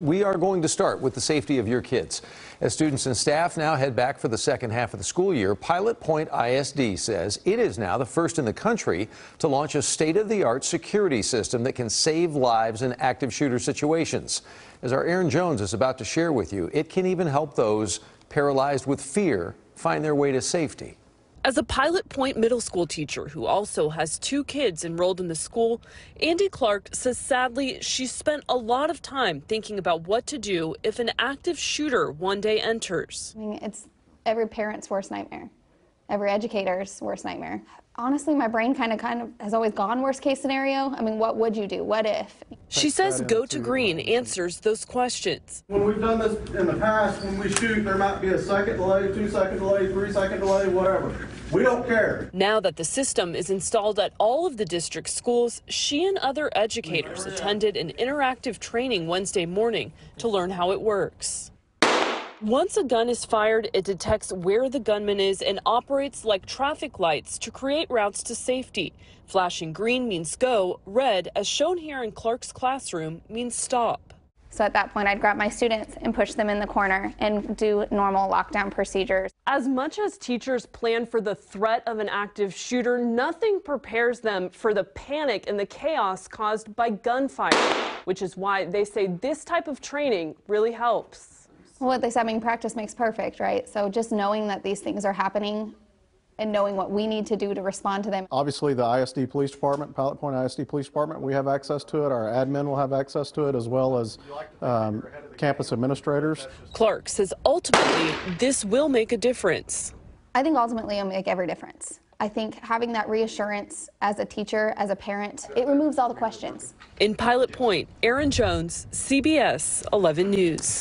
We are going to start with the safety of your kids. As students and staff now head back for the second half of the school year, Pilot Point ISD says it is now the first in the country to launch a state of the art security system that can save lives in active shooter situations. As our Aaron Jones is about to share with you, it can even help those paralyzed with fear find their way to safety. As a Pilot Point middle school teacher who also has two kids enrolled in the school, Andy Clark says sadly she spent a lot of time thinking about what to do if an active shooter one day enters. I mean, it's every parent's worst nightmare, every educator's worst nightmare. Honestly, my brain kind of kind of has always gone worst case scenario. I mean, what would you do? What if? She says Go to Green answers those questions. When we've done this in the past, when we shoot, there might be a second delay, two second delay, three second delay, whatever. We don't care. Now that the system is installed at all of the district schools, she and other educators attended an interactive training Wednesday morning to learn how it works. Once a gun is fired, it detects where the gunman is and operates like traffic lights to create routes to safety. Flashing green means go, red, as shown here in Clark's classroom, means stop. So at that point, I'd grab my students and push them in the corner and do normal lockdown procedures. As much as teachers plan for the threat of an active shooter, nothing prepares them for the panic and the chaos caused by gunfire, which is why they say this type of training really helps. Well, what they said, I mean, practice makes perfect, right? So just knowing that these things are happening and knowing what we need to do to respond to them. Obviously, the ISD Police Department, Pilot Point ISD Police Department, we have access to it. Our admin will have access to it, as well as um, campus administrators. Clark says ultimately this will make a difference. I think ultimately it'll make every difference. I think having that reassurance as a teacher, as a parent, it removes all the questions. In Pilot Point, Aaron Jones, CBS 11 News.